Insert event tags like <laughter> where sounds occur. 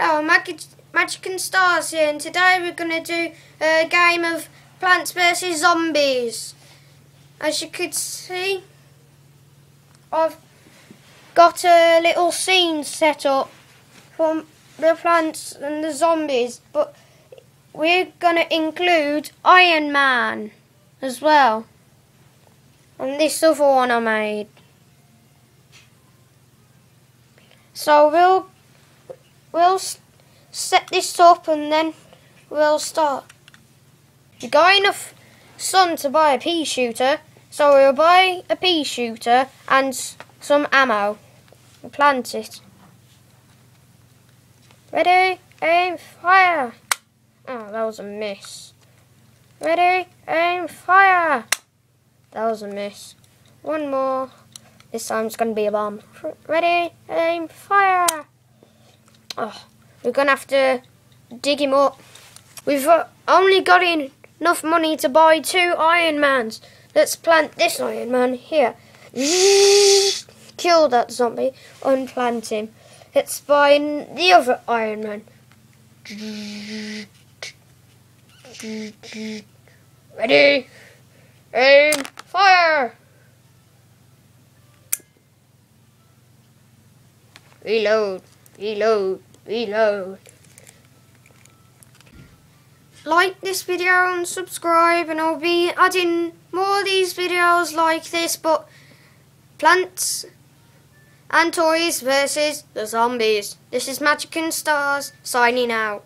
Hello, Magic, Magic and Stars here, and today we're going to do a game of Plants vs Zombies. As you could see, I've got a little scene set up for the plants and the zombies, but we're going to include Iron Man as well. And this other one I made. So we'll we'll set this up and then we'll start. You got enough sun to buy a pea shooter, so we'll buy a pea shooter and some ammo. We'll plant it. Ready, aim, fire! Oh, that was a miss. Ready, aim, fire! That was a miss. One more. This time it's going to be a bomb. Ready, aim, fire! Oh, we're going to have to dig him up. We've uh, only got enough money to buy two Iron Mans. Let's plant this Iron Man here. <laughs> Kill that zombie, unplant him. Let's buy the other Iron Man. Ready? Aim! Fire! Reload, reload, reload. Like this video and subscribe and I'll be adding more of these videos like this but plants and toys versus the zombies. This is Magic and Stars signing out.